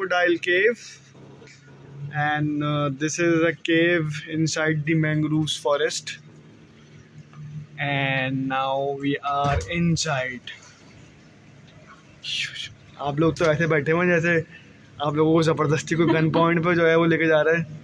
crocodile cave and uh, this is a cave inside the mangroves forest and now we are inside आप लोग तो ऐसे बैठे हुए जैसे आप लोगों को ज़बरदस्ती कोई गन पॉइंट पे जो है वो लेके जा रहे हैं